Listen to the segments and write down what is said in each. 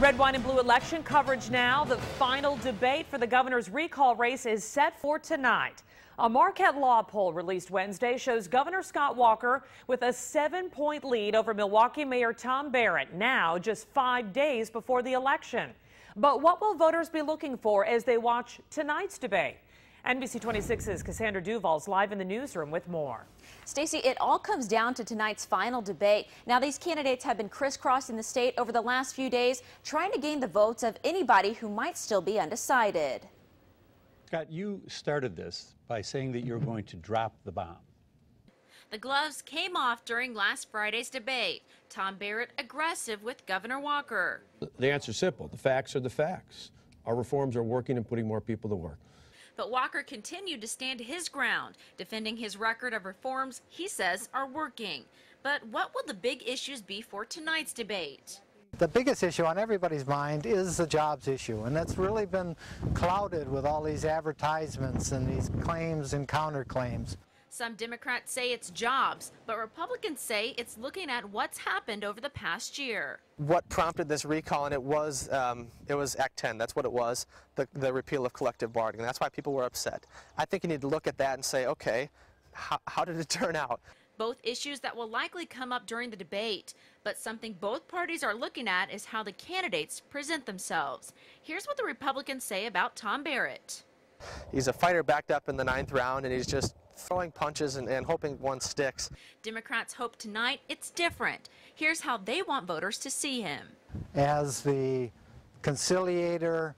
Red, white, and blue election coverage now. The final debate for the governor's recall race is set for tonight. A Marquette Law poll released Wednesday shows Governor Scott Walker with a seven point lead over Milwaukee Mayor Tom Barrett, now just five days before the election. But what will voters be looking for as they watch tonight's debate? NBC 26's Cassandra Duval's live in the newsroom with more. Stacy, it all comes down to tonight's final debate. Now, these candidates have been crisscrossing the state over the last few days, trying to gain the votes of anybody who might still be undecided. Scott, you started this by saying that you're going to drop the bomb. The gloves came off during last Friday's debate. Tom Barrett aggressive with Governor Walker. The answer's simple. The facts are the facts. Our reforms are working and putting more people to work. But Walker continued to stand his ground, defending his record of reforms he says are working. But what will the big issues be for tonight's debate? The biggest issue on everybody's mind is the jobs issue, and that's really been clouded with all these advertisements and these claims and counterclaims. Some Democrats say it's jobs, but Republicans say it's looking at what's happened over the past year. What prompted this recall, and it was um, it was Act 10. That's what it was, the, the repeal of collective bargaining. That's why people were upset. I think you need to look at that and say, okay, how, how did it turn out? Both issues that will likely come up during the debate, but something both parties are looking at is how the candidates present themselves. Here's what the Republicans say about Tom Barrett. He's a fighter backed up in the ninth round, and he's just throwing punches and, and hoping one sticks. Democrats hope tonight it's different. Here's how they want voters to see him. As the conciliator,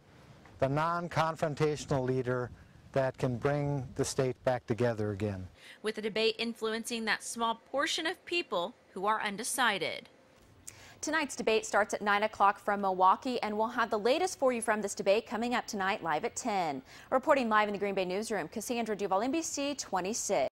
the non-confrontational leader that can bring the state back together again. With the debate influencing that small portion of people who are undecided. Tonight's debate starts at 9 o'clock from Milwaukee, and we'll have the latest for you from this debate coming up tonight live at 10. Reporting live in the Green Bay newsroom, Cassandra Duval, NBC 26.